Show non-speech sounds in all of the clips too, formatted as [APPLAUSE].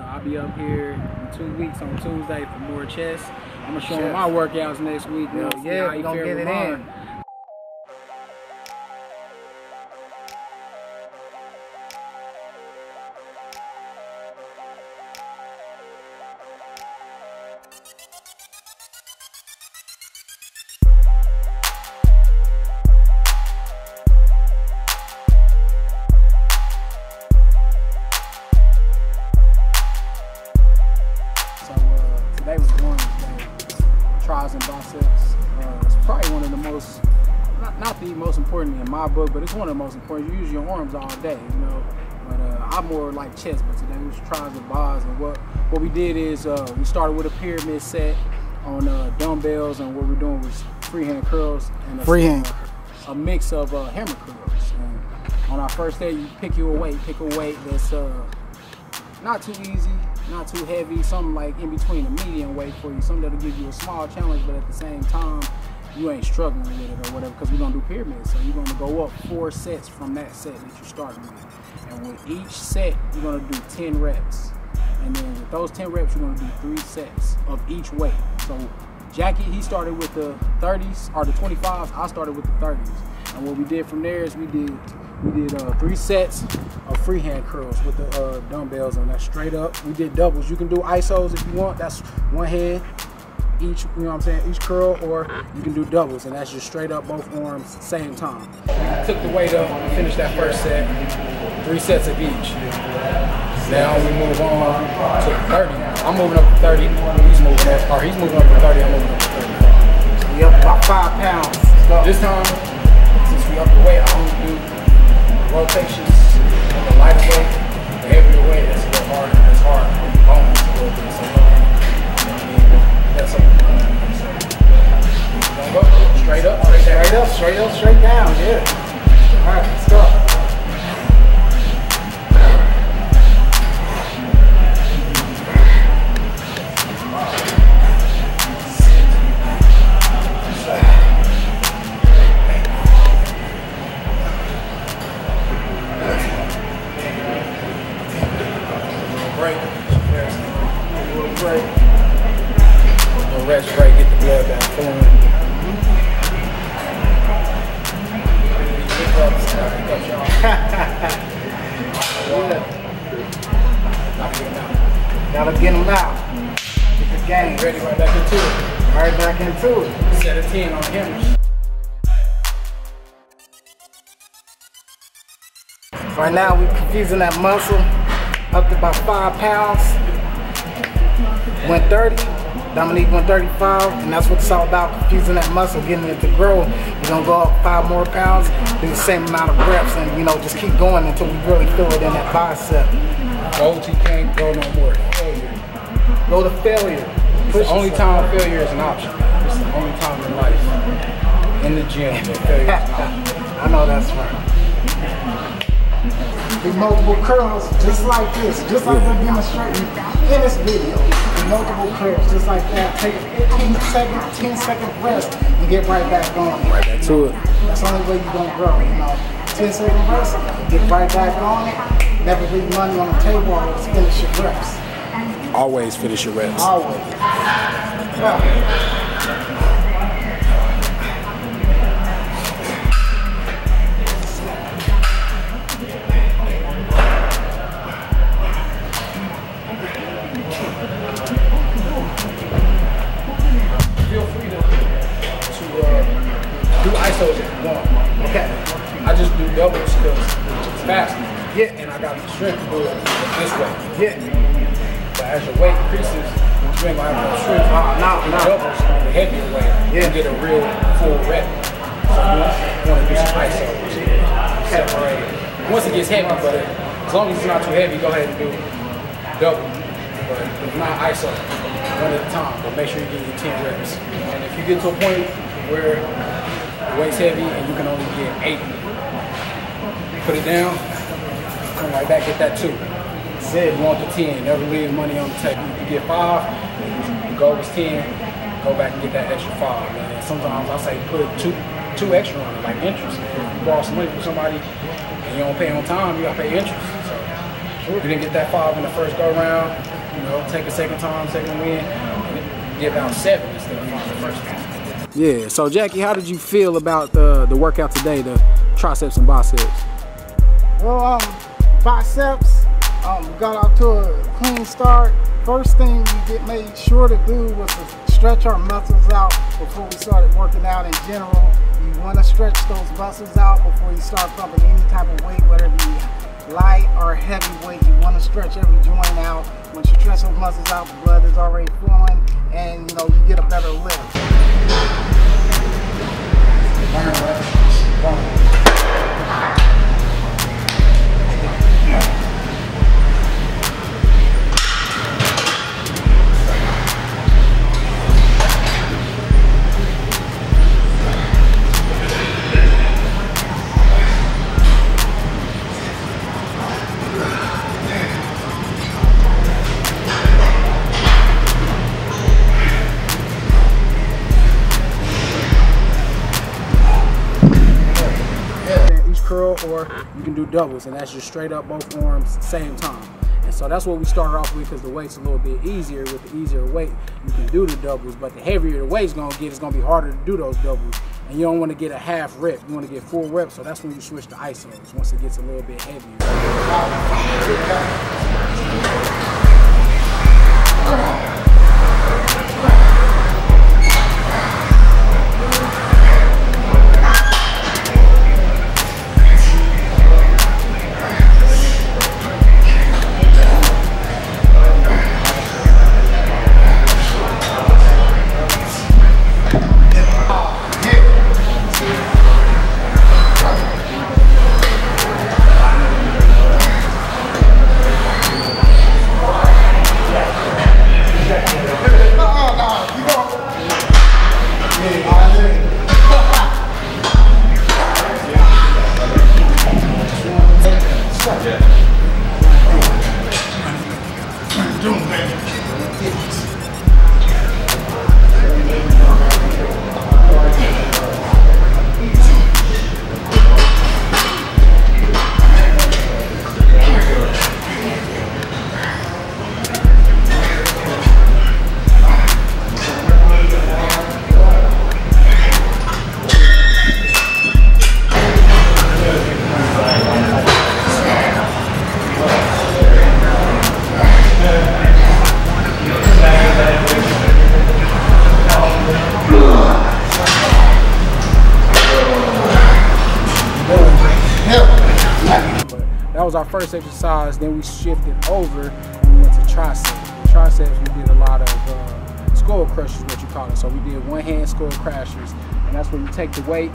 I'll be up here in two weeks on Tuesday for more chess. I'm gonna show them my workouts next week. you know, yeah, you gonna get it in. The most important in my book, but it's one of the most important. You use your arms all day, you know. But uh, I'm more like chest, but today was trials and bars. And what what we did is uh, we started with a pyramid set on uh, dumbbells, and what we're doing was freehand curls and a, Freehand. a mix of uh, hammer curls. And on our first day, you pick your weight, pick a weight that's uh, not too easy, not too heavy, something like in between a medium weight for you, something that'll give you a small challenge, but at the same time, you ain't struggling with it or whatever, because we're gonna do pyramids. So you're gonna go up four sets from that set that you're starting with. And with each set, you're gonna do 10 reps. And then with those 10 reps, you're gonna do three sets of each weight. So Jackie, he started with the 30s or the 25s, I started with the 30s. And what we did from there is we did we did uh, three sets of freehand curls with the uh, dumbbells on that straight up. We did doubles. You can do isos if you want. That's one hand each, you know what I'm saying, each curl, or you can do doubles, and that's just straight up both arms, same time. Took the weight up, finished that first set, three sets of each. Now we move on to 30. I'm moving up to 30, he's moving up, or he's moving up to 30, I'm moving up to 35. We up about five pounds. Let's. This time, since we up the weight, I only do rotations on the lighter weight. The heavier weight, that's a little hard. That's hard bones a little bit. So, straight up, straight down. Yeah. Gotta get them out. Get the game. Ready right back into it. Right back into it. Set a 10 on him. Right now we're confusing that muscle up to about five pounds. 130, Dominique 135, and that's what it's all about, confusing that muscle, getting it to grow. You're gonna go up five more pounds, do the same amount of reps, and you know, just keep going until we really feel it in that bicep. Go to can't go no more. Failure. Go to failure. It's the only time failure is an option. It's the only time in life, in the gym, failure is an option. [LAUGHS] I know that's right. Do multiple curls just like this, just like we're demonstrating in this video. Do multiple curls just like that. Take a 15 second, 10 second rest and get right back on. Right back to it. That's the only way you're gonna grow, you know. 10 second rest, get right back on it. Never leave money on the table or just finish your reps. Always finish your reps. Always. Yeah. Feel free to, to uh, do isos if you want. Okay. I just do doubles because it's faster. Yeah. And I got the strength to do it this way. Yeah. As your weight increases, you ain't gonna have no strength. Uh, no, Do no. doubles on the heavier weight. Yeah. You get a real full rep. So you want to do some isos. Separate. Once it gets heavy, but as long as it's not too heavy, go ahead and do double. But if not iso, one at a time. But make sure you get your 10 reps. And if you get to a point where the weight's heavy and you can only get eight, put it down, come right back, at that two. Said one to 10, never leave money on the table. You get five, the goal was 10, go back and get that extra five. Man. Sometimes I say put two two extra on it, like interest. If you borrow some money from somebody and you don't pay on time, you gotta pay interest. So if You didn't get that five in the first go round. You know, take a second time, second win, get about seven instead of five the first time. Yeah. So Jackie, how did you feel about the the workout today, the triceps and biceps? Well, um, biceps, um, we got off to a clean start. First thing we get made sure to do was to stretch our muscles out before we started working out in general. You want to stretch those muscles out before you start pumping any type of weight, whether it be light or heavy weight. You want to stretch every joint out. Once you stretch those muscles out, the blood is already flowing and you know you get a better lift. You can do doubles and that's just straight up both arms same time. And so that's what we started off with because the weight's a little bit easier. With the easier weight you can do the doubles but the heavier the weight's gonna get it's gonna be harder to do those doubles. And you don't want to get a half rep you want to get full reps so that's when you switch to isos once it gets a little bit heavier our first exercise. Then we shifted over and we went to triceps. Triceps, we did a lot of uh, skull crushers, what you call it. So we did one hand skull crushers, and that's when you take the weight,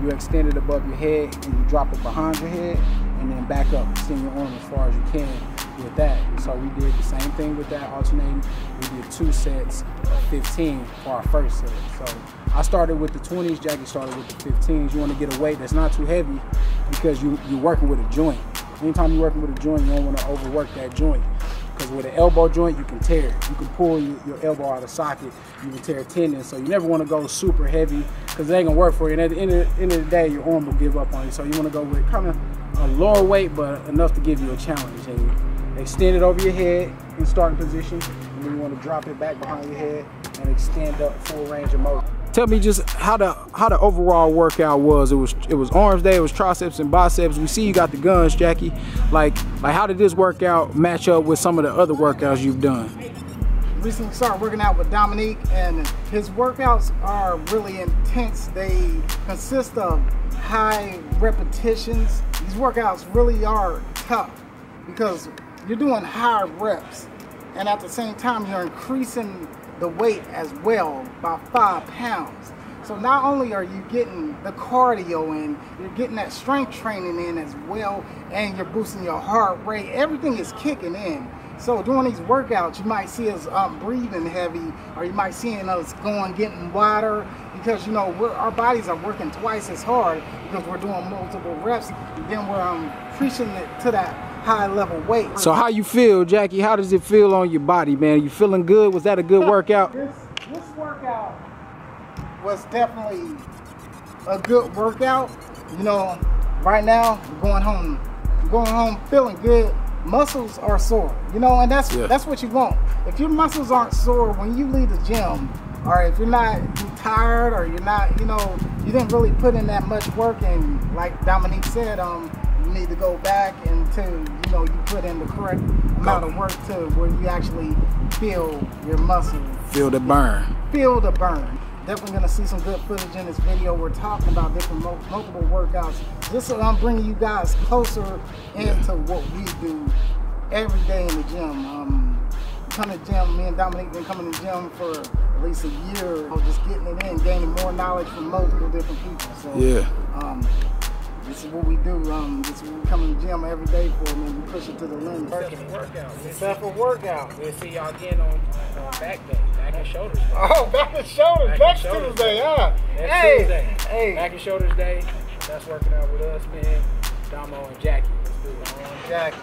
you extend it above your head, and you drop it behind your head, and then back up, extend your arm as far as you can with that. And so we did the same thing with that, alternating. We did two sets of 15 for our first set. So I started with the 20s, Jackie started with the 15s. You want to get a weight that's not too heavy because you, you're working with a joint. Anytime you're working with a joint, you don't want to overwork that joint. Because with an elbow joint, you can tear. You can pull your, elbow out of socket. You can tear a tendon. So you never want to go super heavy because it ain't going to work for you. And at the end of, end of the day, your arm will give up on you. So you want to go with kind of a lower weight, but enough to give you a challenge. And extend it over your head in starting position. And then you want to drop it back behind your head and extend up full range of motion. Tell me just how the how the overall workout was. It was it was arms day. It was triceps and biceps. We see you got the guns, Jackie. Like like how did this workout match up with some of the other workouts you've done? recently started working out with Dominique, and his workouts are really intense. They consist of high repetitions. These workouts really are tough because you're doing high reps, and at the same time, you're increasing the weight as well by five pounds. So not only are you getting the cardio in, you're getting that strength training in as well, and you're boosting your heart rate. Everything is kicking in. So during these workouts, you might see us um, breathing heavy, or you might see us going getting wider because you know our bodies are working twice as hard because we're doing multiple reps. Then we're um, preaching it to that high level weight. So how you feel, Jackie? How does it feel on your body, man? You feeling good? Was that a good workout? This this workout was definitely a good workout. You know, right now I'm going home. I'm going home feeling good. muscles are sore. You know, and that's Yeah. that's what you want. If your muscles aren't sore when you leave the gym, or if you're not you tired, or you're not, you know, you didn't really put in that much work, and like Dominique said, um, you need to go back until you know you put in the correct amount of work to where you actually feel your muscles Feel the burn. feel the burn. Definitely gonna see some good footage in this video. We're talking about different multiple workouts. Just so I'm bringing you guys closer into what we do every day in the gym. Um, come to gym. Me and Dominique been coming to gym for at least a year. Just getting it in, gaining more knowledge from multiple different people. So Yeah. um, this is what we do. Um, this is what we come to the gym every day for, and we push it to the limit. workout. Except for workout. We'll see y'all again on, on back day, back and shoulders day. Oh, [LAUGHS] back and shoulders. Back and Next shoulders Tuesday, huh? Next hey, Tuesday. hey. Back and shoulders day. That's working out with us, man. Damo and Jackie. Let's do it. Jackie.